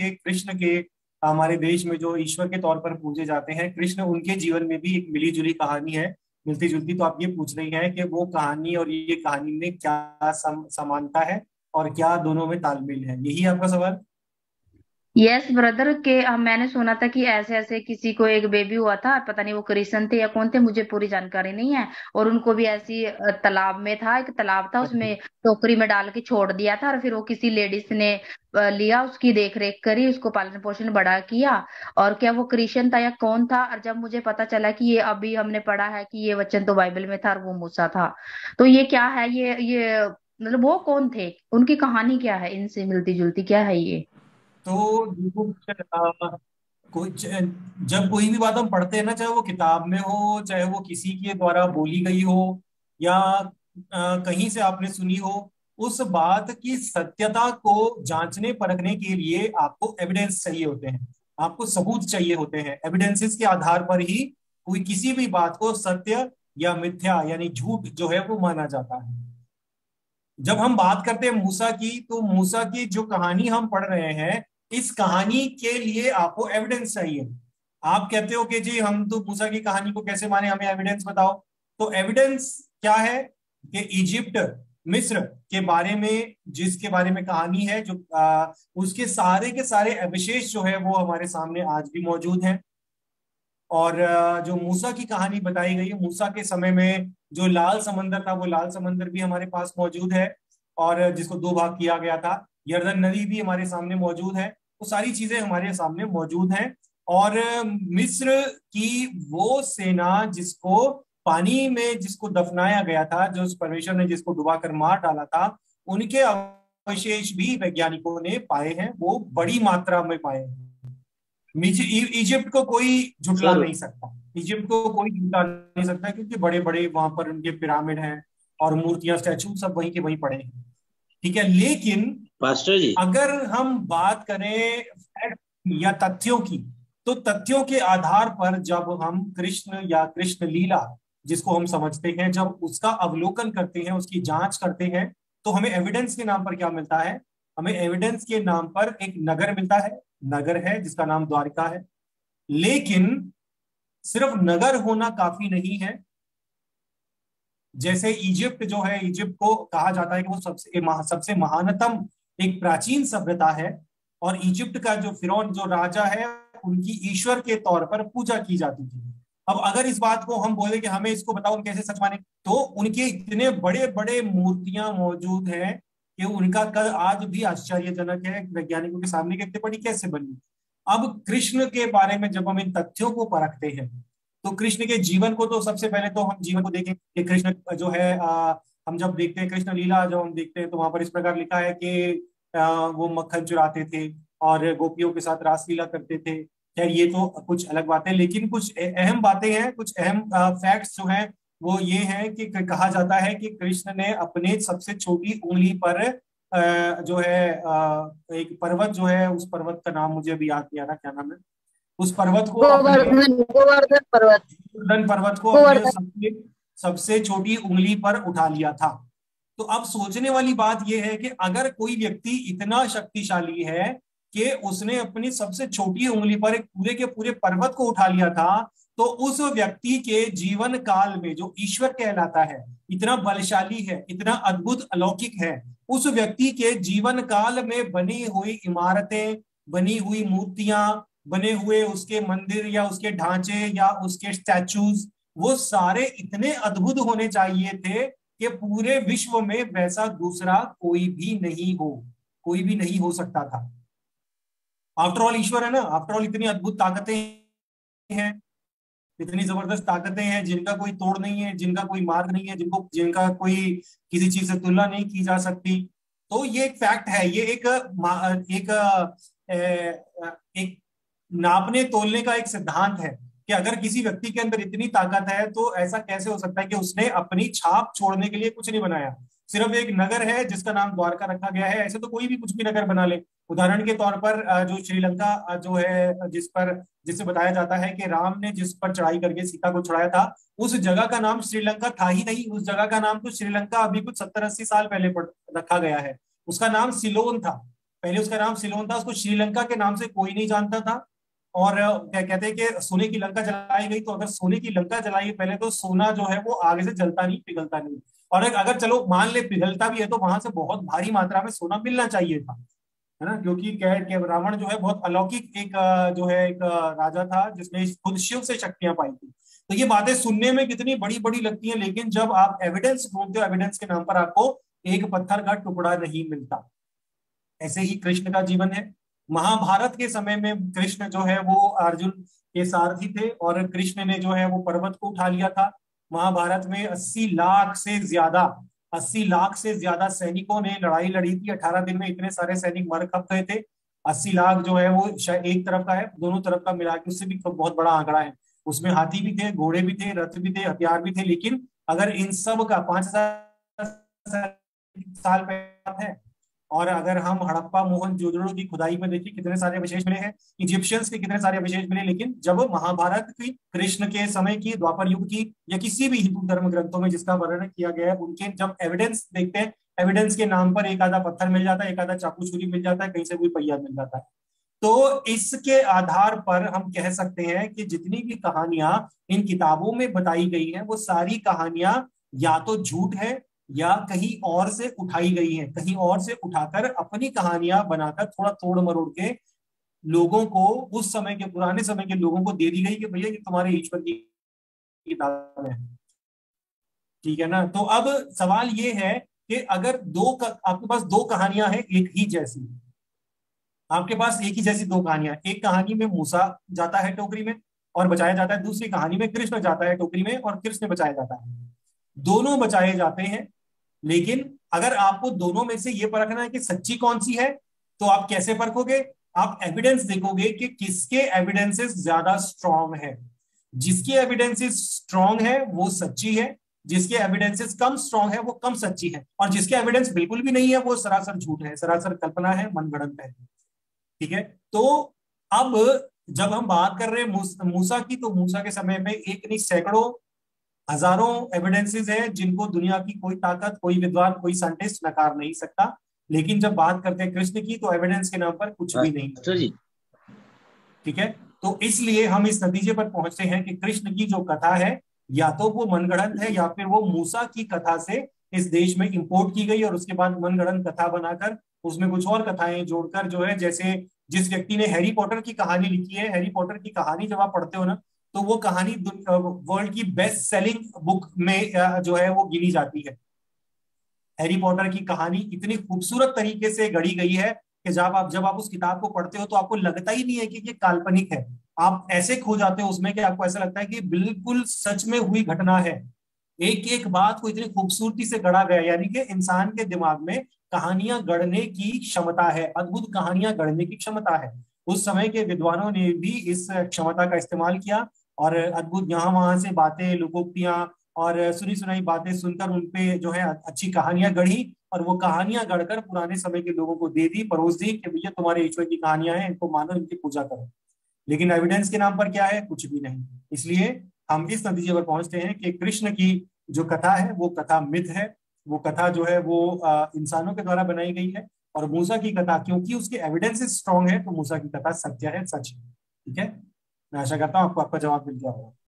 के कृष्ण के हमारे देश में जो ईश्वर के तौर पर पूजे जाते हैं कृष्ण उनके जीवन में भी एक मिली जुली कहानी है मिलती जुलती तो आप ये पूछ रही है कि वो कहानी और ये कहानी में क्या सम, समानता है और क्या दोनों में तालमेल है? यही आपका सवाल? यस ब्रदर के आ, मैंने सुना था कि ऐसे ऐसे किसी को एक बेबी हुआ था पता नहीं वो क्रिश्चियन थे या कौन थे मुझे पूरी जानकारी नहीं है। और उनको भी ऐसी तालाब में था एक तालाब था उसमें टोकरी में डाल के छोड़ दिया था और फिर वो किसी लेडीज़ ने लिया उसकी देख रेख करी उसको पालन पोषण बड़ा किया। और क्या वो क्रिश्चियन था या कौन था और जब मुझे पता चला कि ये अभी हमने पढ़ा है कि ये वचन तो बाइबल में था और वो मूसा था। तो ये क्या है ये ये मतलब वो कौन थे? उनकी कहानी क्या है? इनसे मिलती जुलती क्या है ये? तो देखो कोई जब कोई भी बात हम पढ़ते हैं ना, चाहे वो किताब में हो, चाहे वो किसी के द्वारा बोली गई हो, या कहीं से आपने सुनी हो, उस बात की सत्यता को जांचने, परखने के लिए आपको एविडेंस चाहिए होते हैं। आपको सबूत चाहिए होते हैं। एविडेंसेस के आधार पर ही कोई किसी भी बात को सत्य या मिथ्या, यानी झूठ जो है वो माना जाता है। जब हम बात करते हैं मूसा की तो मूसा की जो कहानी हम पढ़ रहे हैं इस कहानी के लिए आपको एविडेंस चाहिए। आप कहते हो कि जी हम तो मूसा की कहानी को कैसे माने हमें एविडेंस बताओ। तो एविडेंस क्या है कि इजिप्ट मिस्र के बारे में जिसके बारे में कहानी है जो आ, उसके सारे के सारे अविशेष जो है वो हमारे सामने आज भी मौजूद हैं। और जो मूसा की कहानी बताई गई है मूसा के समय में जो लाल समंदर था वो लाल समंदर भी हमारे पास मौजूद है। और जिसको दो भाग किया गया था यर्दन नदी भी हमारे सामने मौजूद है। वो सारी चीज़ें हमारे सामने मौजूद हैं। और मिस्र की वो सेना जिसको पानी में जिसको दफनाया गया था जो परमेश्वर ने जिसको डुबा कर मार डाला था उनके अवशेष भी वैज्ञानिकों ने पाए हैं वो बड़ी मात्रा में पाए हैं। इजिप्ट को कोई झुटला नहीं सकता। इजिप्ट को कोई झुटला नहीं सकता क्योंकि बड़े बड़े वहाँ पर उनके पिरामिड हैं और मूर्तियाँ स्टैचू सब वहीं के वहीं पड़े हैं। ठीक है लेकिन पास्टर जी। अगर हम बात करें या तथ्यों की तो तथ्यों के आधार पर जब हम कृष्ण या कृष्ण लीला जिसको हम समझते हैं जब उसका अवलोकन करते हैं उसकी जाँच करते हैं तो हमें एविडेंस के नाम पर क्या मिलता है? हमें एविडेंस के नाम पर एक नगर मिलता है। नगर है जिसका नाम द्वारिका है। लेकिन सिर्फ़ नगर होना काफ़ी नहीं है। जैसे इजिप्ट जो है इजिप्ट को कहा जाता है कि वो सबसे महा, सबसे महानतम एक प्राचीन सभ्यता है और इजिप्ट का जो फिर जो राजा है उनकी ईश्वर के तौर पर पूजा की जाती थी। अब अगर इस बात को हम बोले कि हमें इसको बताओ हम कैसे सच माने तो उनके इतने बड़े बड़े मूर्तियाँ मौजूद हैं कि उनका कल आज भी आश्चर्यजनक है वैज्ञानिकों के सामने कि इतनी बड़ी कैसे बनी। अब कृष्ण के बारे में जब हम इन तथ्यों को परखते हैं तो कृष्ण के जीवन को तो सबसे पहले तो हम जीवन को देखें कि कृष्ण जो है आ, हम जब देखते हैं कृष्ण लीला जब हम देखते हैं तो वहाँ पर इस प्रकार लिखा है कि वो मक्खन चुराते थे और गोपियों के साथ रासलीला करते थे। खैर ये तो कुछ अलग बातें लेकिन कुछ अहम बातें हैं कुछ अहम फैक्ट्स जो हैं वो ये है कि कहा जाता है कि कृष्ण ने अपने सबसे छोटी उंगली पर जो है एक पर्वत जो है उस पर्वत का नाम मुझे अभी याद नहीं आ रहा क्या नाम है? उस पर्वत को गोवर्धन पर्वत। गोवर्धन पर्वत को सबसे सबसे छोटी उंगली पर उठा लिया था। तो अब सोचने वाली बात यह है कि अगर कोई व्यक्ति इतना शक्तिशाली है कि उसने अपनी सबसे छोटी उंगली पर एक पूरे के पूरे पर्वत को उठा लिया था तो उस व्यक्ति के जीवन काल में जो ईश्वर कहलाता है, इतना बलशाली है, इतना अद्भुत अलौकिक है, उस व्यक्ति के जीवन काल में बनी हुई इमारतें, बनी हुई मूर्तियाँ, बने हुए उसके मंदिर या उसके ढांचे या उसके स्टैचूज वो सारे इतने अद्भुत होने चाहिए थे कि पूरे विश्व में वैसा दूसरा कोई भी नहीं हो, कोई भी नहीं हो सकता था। आफ्टर ऑल ईश्वर है ना? आफ्टर ऑल इतनी अद्भुत ताकतें हैं, इतनी ज़बरदस्त ताकतें हैं, जिनका कोई तोड़ नहीं है, जिनका कोई मार्ग नहीं है, जिनको, जिनका कोई किसी चीज़ से तुलना नहीं की जा सकती। तो ये एक फैक्ट है, ये एक एक एक नापने तोलने का एक सिद्धांत है। कि अगर किसी व्यक्ति के अंदर इतनी ताकत है तो ऐसा कैसे हो सकता है कि उसने अपनी छाप छोड़ने के लिए कुछ नहीं बनाया? सिर्फ़ एक नगर है जिसका नाम द्वारका रखा गया है, ऐसे तो कोई भी कुछ भी नगर बना ले। उदाहरण के तौर पर जो श्रीलंका जो है, जिस पर जिसे बताया जाता है कि राम ने जिस पर चढ़ाई करके सीता को छुड़ाया था, उस जगह का नाम श्रीलंका था ही नहीं। उस जगह का नाम तो श्रीलंका अभी कुछ सत्तर अस्सी साल पहले रखा गया है। उसका नाम सिलोन था। पहले उसका नाम सिलोन था, उसको श्रीलंका के नाम से कोई नहीं जानता था। और क्या कहते हैं कि सोने की लंका जलाई गई तो अगर सोने की लंका जलाई पहले तो सोना जो है वो आगे से जलता नहीं, पिघलता नहीं। और अगर चलो मान ले पिघलता भी है तो वहाँ से बहुत भारी मात्रा में सोना मिलना चाहिए था, है ना? क्योंकि क्या रावण जो है बहुत अलौकिक एक जो है एक राजा था, जिसने खुद शिव से शक्तियाँ पाई थी। तो ये बातें सुनने में कितनी बड़ी बड़ी लगती हैं, लेकिन जब आप एविडेंस ढूंढते हो एविडेंस के नाम पर आपको एक पत्थर का टुकड़ा नहीं मिलता। ऐसे ही कृष्ण का जीवन है। महाभारत के समय में कृष्ण जो है वो अर्जुन के सारथी थे और कृष्ण ने जो है वो पर्वत को उठा लिया था। महाभारत में 80 लाख से ज़्यादा 80 लाख से ज़्यादा सैनिकों ने लड़ाई लड़ी थी। 18 दिन में इतने सारे सैनिक मर खप गए थे। 80 लाख जो है वो एक तरफ़ का है, दोनों तरफ़ का मिला के उससे भी तो बहुत बड़ा आंकड़ा है। उसमें हाथी भी थे, घोड़े भी थे, रथ भी थे, हथियार भी थे, लेकिन अगर इन सब का पाँच हज़ार साल पहले है और अगर हम हड़प्पा मोहन जोदड़ो की खुदाई में देखिए कितने सारे अवशेष मिले हैं इजिप्शियंस के कितने सारे अवशेष मिले, लेकिन जब महाभारत की, कृष्ण के समय की, द्वापर युग की, या किसी भी हिंदू धर्म ग्रंथों में जिसका वर्णन किया गया है, उनके जब एविडेंस देखते हैं एविडेंस के नाम पर एक आधा पत्थर मिल जाता है, एक आधा चाकू छुरी मिल जाता है, कहीं से कोई पहिया मिल जाता है। तो इसके आधार पर हम कह सकते हैं कि जितनी भी कहानियाँ इन किताबों में बताई गई हैं, वो सारी कहानियाँ या तो झूठ है या कहीं और से उठाई गई है, कहीं और से उठाकर अपनी कहानियाँ बनाकर थोड़ा तोड़ मरोड़ के लोगों को, उस समय के, पुराने समय के लोगों को दे दी गई कि भैया ये तुम्हारे ईश्वर की किताब है। ठीक है ना? तो अब सवाल ये है कि अगर दो आपके पास दो कहानियाँ हैं एक ही जैसी, आपके पास एक ही जैसी दो कहानियाँ, एक कहानी में मूसा जाता है टोकरी में और बचाया जाता है, दूसरी कहानी में कृष्ण जाता है टोकरी में और कृष्ण बचाया जाता है। दोनों बचाए जाते हैं लेकिन अगर आपको दोनों में से ये परखना है कि सच्ची कौन सी है तो आप कैसे परखोगे? आप एविडेंस देखोगे कि किसके एविडेंसेस ज़्यादा स्ट्रांग है। जिसकी एविडेंसेस स्ट्रांग है, वो सच्ची है। जिसके एविडेंसेस कम स्ट्रांग है, वो कम सच्ची है। और जिसके एविडेंस बिल्कुल भी नहीं है, वो सरासर झूठ है, सरासर कल्पना है मन गणत है। ठीक है? तो अब जब हम बात कर रहे हैं मूसा की तो मूसा के समय में एक नहीं, सैकड़ों हज़ारों एविडेंसेस है जिनको दुनिया की कोई ताकत कोई विद्वान कोई साइंटिस्ट नकार नहीं सकता। लेकिन जब बात करते हैं कृष्ण की तो एविडेंस के नाम पर कुछ भी नहीं। अच्छा ठीक है? तो इसलिए हम इस नतीजे पर पहुँचते हैं कि कृष्ण की जो कथा है या तो वो मनगढ़ंत है या फिर वो मूसा की कथा से इस देश में इंपोर्ट की गई और उसके बाद मनगढ़ंत कथा बनाकर उसमें कुछ और कथाएँ जोड़कर जो है जैसे जिस व्यक्ति ने हैरी पॉटर की कहानी लिखी है हैरी पॉटर की कहानी जब आप पढ़ते हो ना तो वो कहानी वर्ल्ड की बेस्ट सेलिंग बुक में जो है, वो गिनी जाती है। हैरी पॉटर की कहानी इतनी खूबसूरत तरीके से गढ़ी गई है कि जब आप जब आप उस किताब को पढ़ते हो तो आपको लगता ही नहीं है कि ये काल्पनिक है। आप ऐसे खो जाते हो उसमें कि आपको ऐसा लगता है कि बिल्कुल सच में हुई घटना है। एक एक बात को इतनी खूबसूरती से गढ़ा गया, यानी कि इंसान के दिमाग में कहानियाँ गढ़ने की क्षमता है, अद्भुत कहानियाँ गढ़ने की क्षमता है। उस समय के विद्वानों ने भी इस क्षमता का इस्तेमाल किया और अद्भुत यहाँ वहाँ से बातें, लोकोक्तियाँ और सुनी सुनाई बातें सुनकर उनपे जो है अच्छी कहानियाँ गढ़ी और वो कहानियाँ गढ़कर पुराने समय के लोगों को दे दी, परोस दी कि भैया तुम्हारे ईश्वर की कहानियाँ हैं, इनको मानो, इनकी पूजा करो। लेकिन एविडेंस के नाम पर क्या है? कुछ भी नहीं। इसलिए हम इस नतीजे पर पहुँचते हैं कि कृष्ण की जो कथा है, वो कथा मिथ है। वो कथा जो है, वो इंसानों के द्वारा बनाई गई है और मूसा की कथा, क्योंकि उसके एविडेंस स्ट्रॉन्ग है तो मूसा की कथा सत्य है, सच है। ठीक है? मैं आशा करता हूँ आपको आपका जवाब मिल गया होगा।